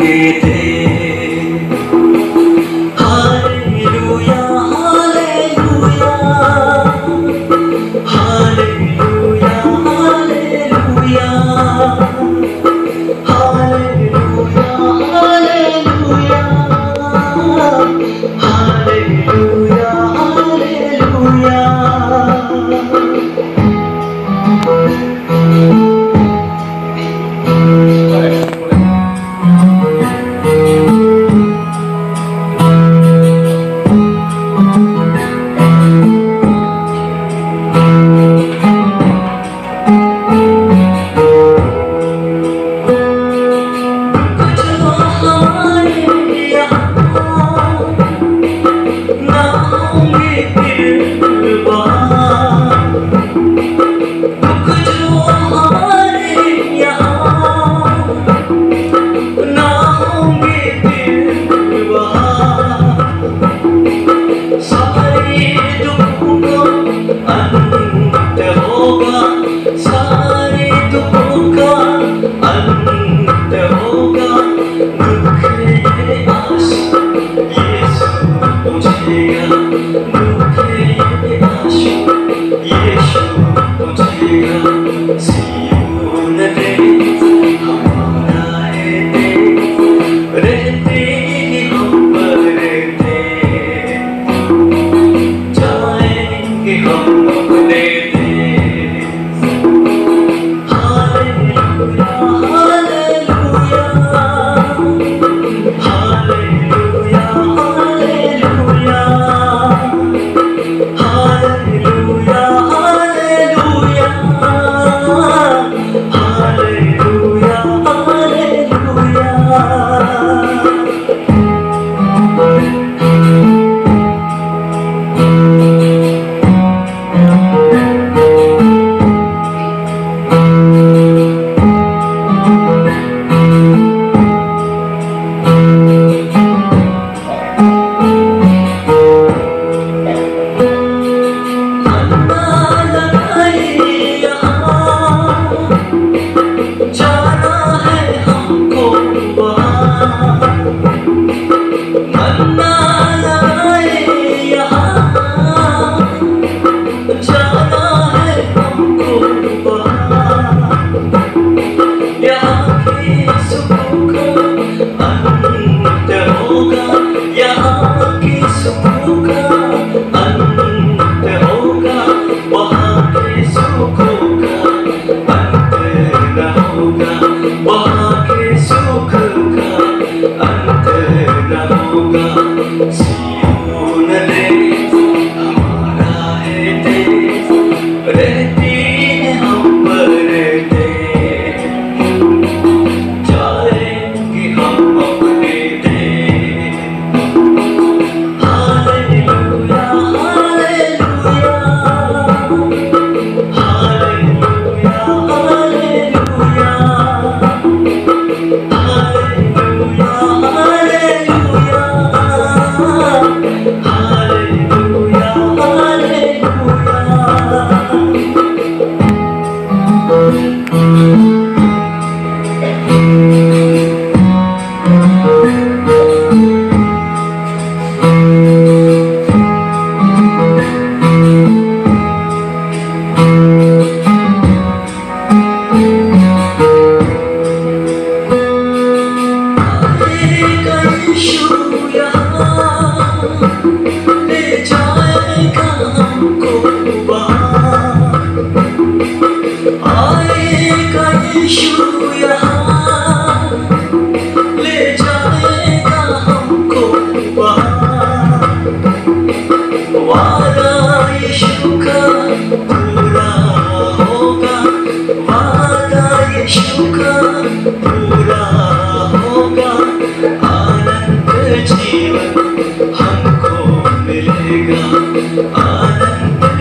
그대 Oh. पूरा होगा आनंद जीवन हमको मिलेगा आनंद